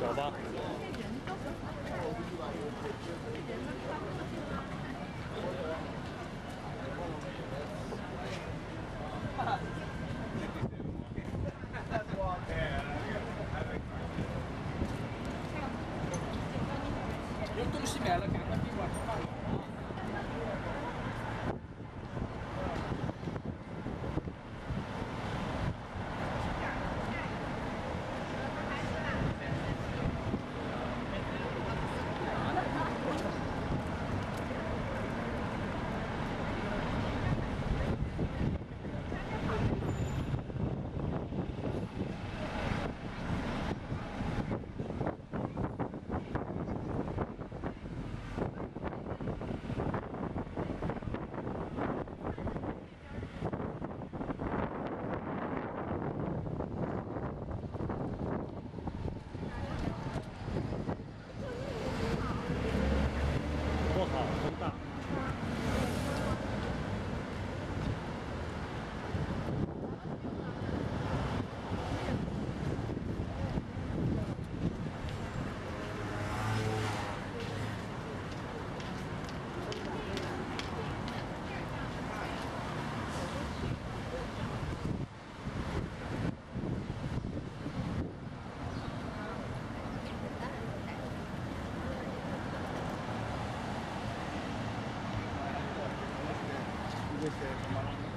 走吧。with it.